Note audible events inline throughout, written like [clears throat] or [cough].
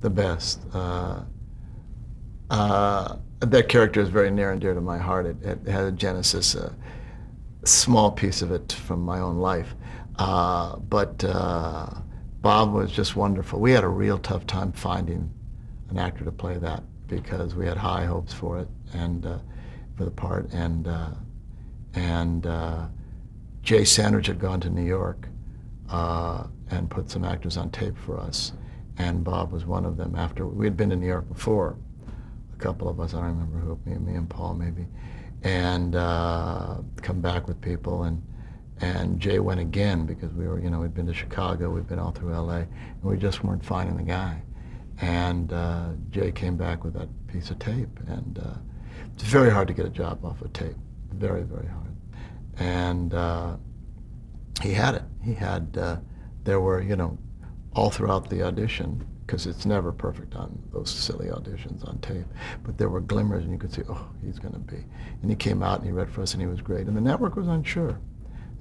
the best. Uh, uh, that character is very near and dear to my heart. It, it had a genesis, a small piece of it from my own life. Uh, but uh, Bob was just wonderful. We had a real tough time finding an actor to play that because we had high hopes for it and uh, for the part. And uh, and Jay Sandrich had gone to New York and put some actors on tape for us, and Bob was one of them. After we had been to New York before, a couple of us, I don't remember who, me, me and Paul maybe, and uh, come back with people and. And Jay went again because we were, you know, we'd been to Chicago, we'd been all through LA, and we just weren't finding the guy. And uh, Jay came back with that piece of tape, and uh, it's very hard to get a job off of tape, very, very hard. And uh, he had it. He had. Uh, there were, you know, all throughout the audition, because it's never perfect on those silly auditions on tape, but there were glimmers, and you could see, oh, he's going to be. And he came out and he read for us, and he was great. And the network was unsure.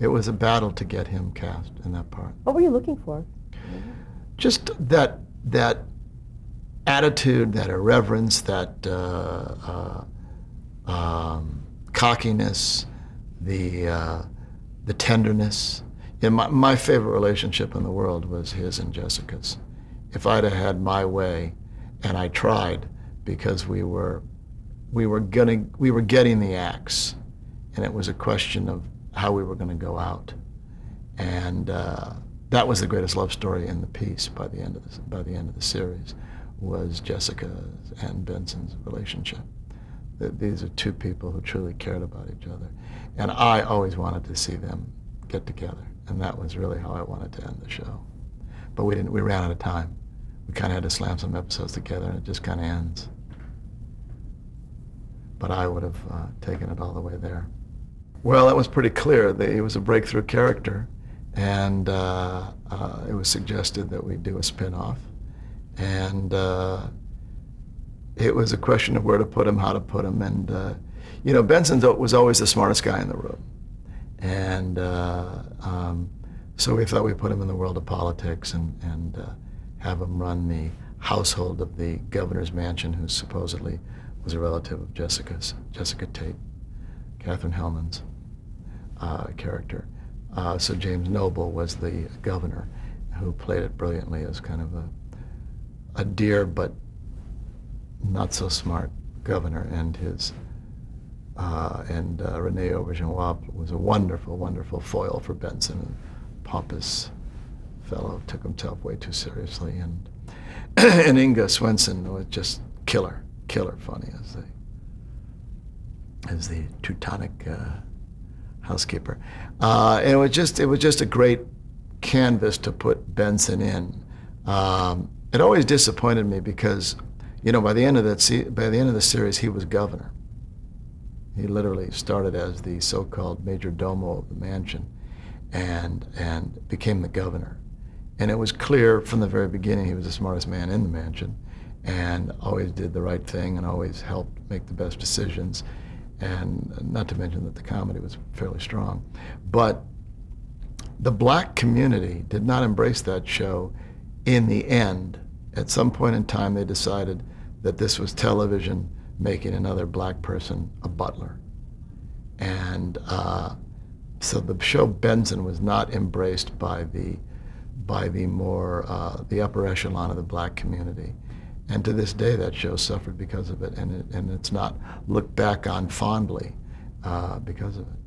It was a battle to get him cast in that part. What were you looking for? Just that that attitude, that irreverence, that uh, uh, um, cockiness, the uh, the tenderness. Yeah, my, my favorite relationship in the world was his and Jessica's. If I'd have had my way, and I tried, because we were we were getting we were getting the axe, and it was a question of how we were going to go out, and uh, that was the greatest love story in the piece by the end of the, by the end of the series was Jessica and Benson's relationship. that These are two people who truly cared about each other. And I always wanted to see them get together. And that was really how I wanted to end the show. But we didn't, we ran out of time. We kind of had to slam some episodes together and it just kind of ends. But I would have uh, taken it all the way there. Well, that was pretty clear. He was a breakthrough character. And uh, uh, it was suggested that we do a spin-off. And uh, it was a question of where to put him, how to put him. And, uh, you know, Benson was always the smartest guy in the room. And uh, um, so we thought we'd put him in the world of politics and, and uh, have him run the household of the governor's mansion, who supposedly was a relative of Jessica's, Jessica Tate, Katherine Helmond's uh, character. Uh, so James Noble was the governor who played it brilliantly as kind of a a dear but not so smart governor and his uh, and uh, Rene Auberjonois was a wonderful, wonderful foil for Benson. Pompous fellow took himself way too seriously, and [clears throat] and Inga Swenson was just killer, killer funny as the as the Teutonic uh, housekeeper. Uh, and it was just it was just a great canvas to put Benson in. Um, it always disappointed me because, you know, by the end of that by the end of the series, he was governor. He literally started as the so-called major domo of the mansion, and and became the governor. And it was clear from the very beginning he was the smartest man in the mansion, and always did the right thing and always helped make the best decisions. And not to mention that the comedy was fairly strong, but the black community did not embrace that show in the end at some point in time, they decided that this was television making another black person a butler. And uh, so the show Benson was not embraced by the, by the more, uh, the upper echelon of the black community. And to this day, that show suffered because of it, and, it, and it's not looked back on fondly uh, because of it.